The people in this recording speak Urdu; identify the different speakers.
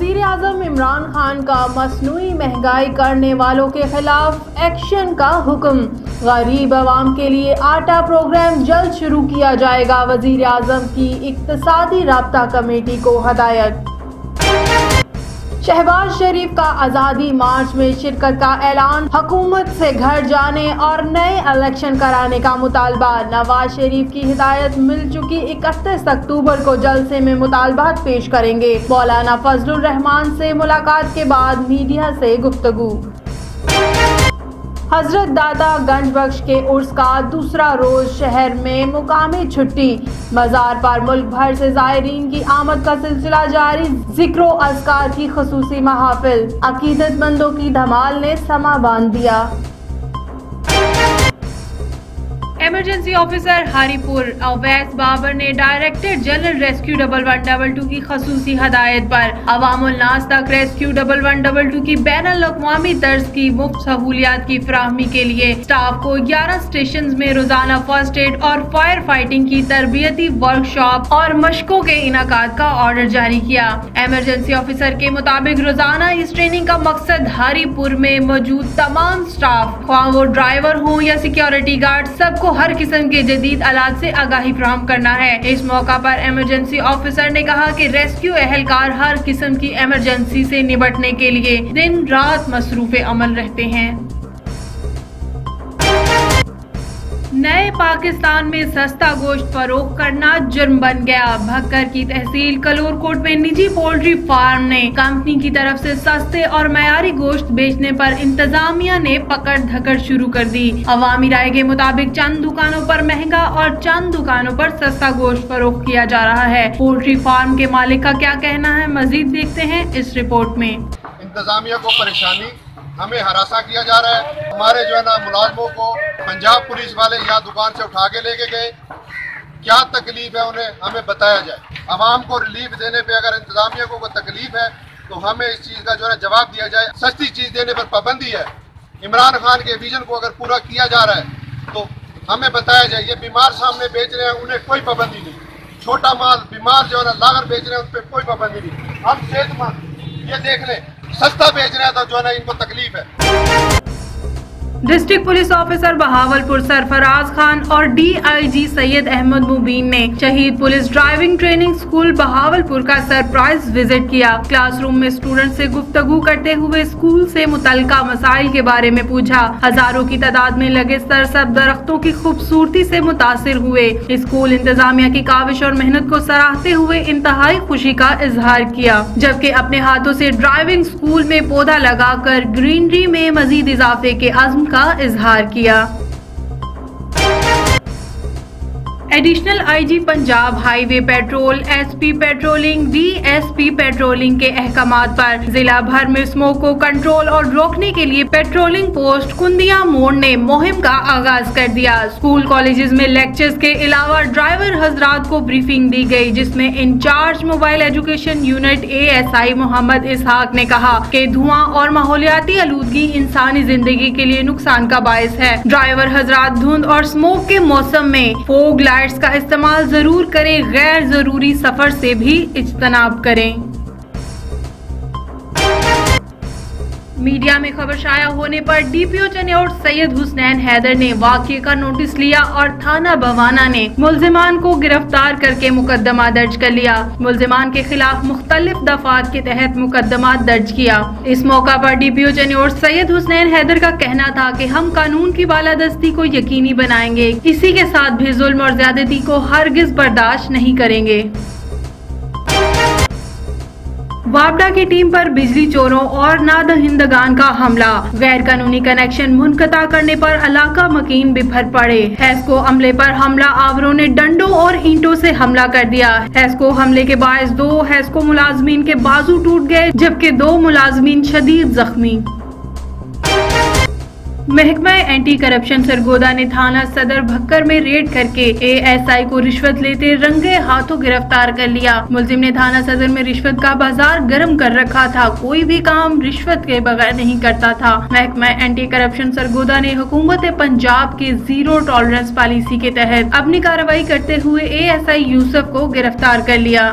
Speaker 1: وزیر اعظم عمران خان کا مصنوعی مہنگائی کرنے والوں کے خلاف ایکشن کا حکم۔ غریب عوام کے لیے آٹا پروگرام جلد شروع کیا جائے گا۔ وزیر اعظم کی اقتصادی رابطہ کمیٹی کو ہدایت۔ شہباز شریف کا آزادی مارچ میں شرکت کا اعلان، حکومت سے گھر جانے اور نئے الیکشن کرانے کا مطالبہ۔ نواز شریف کی ہدایت مل چکی اکتیس اکتوبر کو جلسے میں مطالبات پیش کریں گے۔ مولانا فضل الرحمان سے ملاقات کے بعد میڈیا سے گفتگو۔ حضرت دادا گنج بخش کے عرس کا دوسرا روز شہر میں مقامی چھٹی۔ مزار پر ملک بھر سے زائرین کی آمد کا سلسلہ جاری۔ ذکر و اذکار کی خصوصی محافل۔ عقیدت مندوں کی دھمال نے سما باندھ دیا۔ ایمرجنسی آفیسر ہاری پور اویس بابر نے director general rescue double one double two کی خصوصی ہدایت پر۔ عوام الناس تک rescue double one double two کی بین الاقوامی طرز کی مفت سہولیات کی فراہمی کے لیے سٹاف کو گیارہ اسٹیشنز میں روزانہ فرسٹ ایڈ اور فائر فائٹنگ کی تربیتی ورک شاپ اور مشقوں کے انعقاد کا آرڈر جاری کیا۔ ایمرجنسی آفیسر کے مطابق روزانہ اس ٹریننگ کا مقصد ہاری پور میں موجود تمام سٹاف خواہ وہ ڈرائیور ہوں یا سیکیورٹی گارڈ سب کو ہر قسم کے جدید آلات سے آگاہی فراہم کرنا ہے۔ اس موقع پر ایمرجنسی آفیسر نے کہا کہ ریسکیو اہلکار ہر قسم کی ایمرجنسی سے نبٹنے کے لیے دن رات مصروف عمل رہتے ہیں۔ نئے پاکستان میں سستا گوشت فروخت کرنا جرم بن گیا۔ بھکر کی تحصیل کلور کوٹ میں نجی پولٹری فارم نے۔ کمپنی کی طرف سے سستے اور معیاری گوشت بیچنے پر انتظامیہ نے پکڑ دھکڑ شروع کر دی۔ عوامی رائے کے مطابق چند دکانوں پر مہنگا اور چند دکانوں پر سستا گوشت فروخت کیا جا رہا ہے۔ پولٹری فارم کے مالک کا کیا کہنا ہے مزید دیکھتے ہیں اس رپورٹ میں۔
Speaker 2: انتظامیہ کو پریشانی، ہمیں ہراساں کیا جا رہا ہے۔ ہمارے جو ہے نا ملازموں کو پنجاب پولیس والے یہاں دکان سے اٹھا کے لے کے گئے۔ کیا تکلیف ہے انہیں؟ ہمیں بتایا جائے۔ عوام کو ریلیف دینے پہ اگر انتظامیہ کو کوئی تکلیف ہے تو ہمیں اس چیز کا جو ہے جواب دیا جائے۔ سستی چیز دینے پر پابندی ہے۔ عمران خان کے ویژن کو اگر پورا کیا جا رہا ہے تو ہمیں بتایا جائے، یہ بیمار سامنے بیچ رہے ہیں، انہیں کوئی پابندی نہیں۔ چھوٹا مال بیمار جو ہے نا لاگر بیچ رہے ہیں، ان پہ کوئی پابندی نہیں۔ ہم صحت مند، یہ دیکھ لیں، سستا بیچ رہے ہیں تو جو ہے نا ان کو تکلیف ہے۔
Speaker 1: ڈسٹرکٹ پولیس آفیسر بہاول پور سرفراز خان اور ڈی آئی جی سید احمد مبین نے شہید police driving training school Bahawalpur کا سرپرائز وزٹ کیا۔ کلاس روم میں سٹوڈنٹ سے گفتگو کرتے ہوئے سکول سے متعلقہ مسائل کے بارے میں پوچھا۔ ہزاروں کی تعداد میں لگے سرسب درختوں کی خوبصورتی سے متاثر ہوئے۔ اسکول انتظامیہ کی کاوش اور محنت کو سراہتے ہوئے انتہائی خوشی کا اظہار کیا۔ جبکہ اپنے ہاتھوں سے ڈرائیونگ سکول میں پودا لگا کر گرینری میں مزید اضافے کے عزم کا اظہار کیا۔ Additional I G Punjab highway patrol S P patrolling D S P patrolling کے احکامات پر ضلع بھر میں اسموک کو کنٹرول اور روکنے کے لیے پیٹرولنگ پوسٹ کندیا موڑ نے مہم کا آغاز کر دیا۔ اسکول کالجز میں لیکچرز کے علاوہ ڈرائیور حضرات کو بریفنگ دی گئی، جس میں incharge mobile education unit A S I Muhammad Ishaq نے کہا کہ دھواں اور ماحولیاتی آلودگی انسانی زندگی کے لیے نقصان کا باعث ہے۔ ڈرائیور حضرات دھند اور اسموک کے موسم میں فوگ لائٹ کا استعمال ضرور کریں غیر ضروری سفر سے بھی اجتناب کریں۔ میڈیا میں خبر شائع ہونے پر D P O Chiniot Syed Hasnain Haider نے واقعے کا نوٹس لیا اور تھانہ بوانا نے ملزمان کو گرفتار کر کے مقدمہ درج کر لیا۔ ملزمان کے خلاف مختلف دفعات کے تحت مقدمات درج کیا۔ اس موقع پر D P O Chiniot Syed Hasnain Haider کا کہنا تھا کہ ہم قانون کی بالادستی کو یقینی بنائیں گے۔ اسی کے ساتھ بھی ظلم اور زیادتی کو ہرگز برداشت نہیں کریں گے۔ وابڈا کی ٹیم پر بجلی چوروں اور نادہندگان کا حملہ۔ غیر قانونی کنیکشن منقطع کرنے پر علاقہ مکین بفر پڑے۔ ہیسکو عملے پر حملہ آوروں نے ڈنڈوں اور اینٹوں سے حملہ کر دیا۔ ہیسکو حملے کے باعث دو ہیسکو ملازمین کے بازو ٹوٹ گئے، جبکہ دو ملازمین شدید زخمی۔ محکمہ اینٹی کرپشن سرگودا نے تھانہ صدر بھکر میں ریڈ کر کے اے ایس آئی کو رشوت لیتے رنگے ہاتھوں گرفتار کر لیا۔ ملزم نے تھانہ صدر میں رشوت کا بازار گرم کر رکھا تھا۔ کوئی بھی کام رشوت کے بغیر نہیں کرتا تھا۔ محکمہ اینٹی کرپشن سرگودا نے حکومت پنجاب کے زیرو ٹالرنس پالیسی کے تحت اپنی کارروائی کرتے ہوئے اے ایس آئی یوسف کو گرفتار کر لیا۔